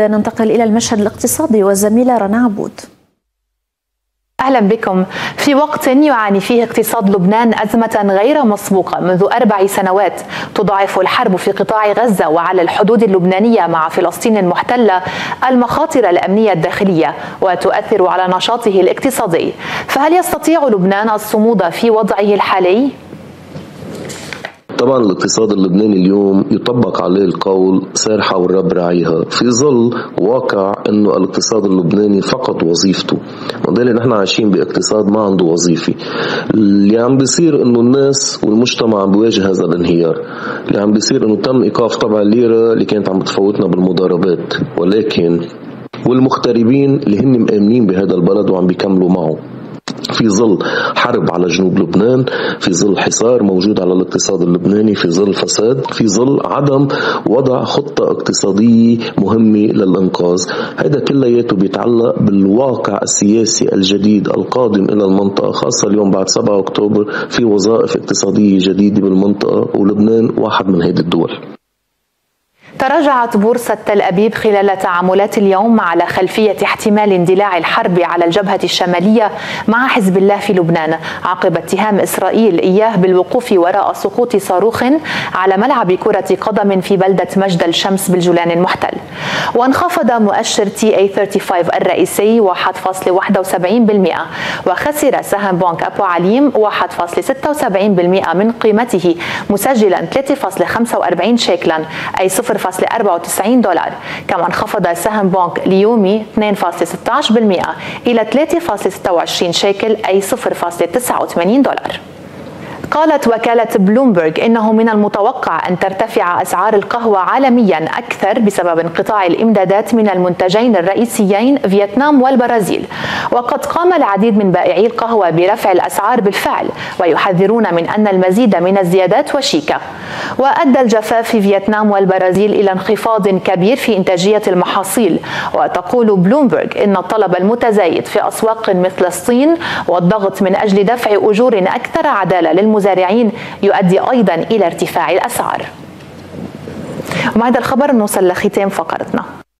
ننتقل إلى المشهد الاقتصادي والزميلة رنا عبود. أهلا بكم. في وقت يعاني فيه اقتصاد لبنان أزمة غير مسبوقة منذ أربع سنوات. تضاعف الحرب في قطاع غزة وعلى الحدود اللبنانية مع فلسطين المحتلة المخاطر الأمنية الداخلية وتؤثر على نشاطه الاقتصادي. فهل يستطيع لبنان الصمود في وضعه الحالي؟ طبعا الاقتصاد اللبناني اليوم يطبق عليه القول سارحة والرب راعيها. في ظل واقع إنه الاقتصاد اللبناني فقد وظيفته وبالتالي نحن عايشين باقتصاد ما عنده وظيفة. اللي عم بيصير إنه الناس والمجتمع عم بيواجه هذا الانهيار. اللي عم بيصير إنه تم إيقاف طبع الليرة اللي كانت عم تفوتنا بالمضاربات. ولكن والمغتربين اللي هن مآمنين بهذا البلد وعم بيكملوا معه. في ظل حرب على جنوب لبنان في ظل حصار موجود على الاقتصاد اللبناني في ظل فساد في ظل عدم وضع خطة اقتصادية مهمة للإنقاذ. هذا كلياته بيتعلق بالواقع السياسي الجديد القادم إلى المنطقة خاصة اليوم بعد 7 أكتوبر في وظائف اقتصادية جديدة بالمنطقة ولبنان واحد من هذه الدول. تراجعت بورصة تل أبيب خلال تعاملات اليوم على خلفية احتمال اندلاع الحرب على الجبهة الشمالية مع حزب الله في لبنان. عقب اتهام إسرائيل إياه بالوقوف وراء سقوط صاروخ على ملعب كرة قدم في بلدة مجد الشمس بالجولان المحتل. وانخفض مؤشر تي اي 35 الرئيسي 1.71% وخسر سهم بنك أبو عليم 1.76% من قيمته مسجلا 3.45 شيكلا أي 0 3.94 دولار. كما انخفض سهم بنك ليومي 2.16% إلى 3.26 شيكل أي 0.89 دولار. قالت وكالة بلومبرج إنه من المتوقع أن ترتفع أسعار القهوة عالميا أكثر بسبب انقطاع الإمدادات من المنتجين الرئيسيين فيتنام والبرازيل. وقد قام العديد من بائعي القهوة برفع الأسعار بالفعل ويحذرون من أن المزيد من الزيادات وشيكة. وأدى الجفاف في فيتنام والبرازيل إلى انخفاض كبير في إنتاجية المحاصيل. وتقول بلومبرج إن الطلب المتزايد في أسواق مثل الصين والضغط من أجل دفع أجور أكثر عدالة للمزارعين يؤدي أيضا إلى ارتفاع الأسعار. ومع هذا الخبر نوصل لختام فقرتنا.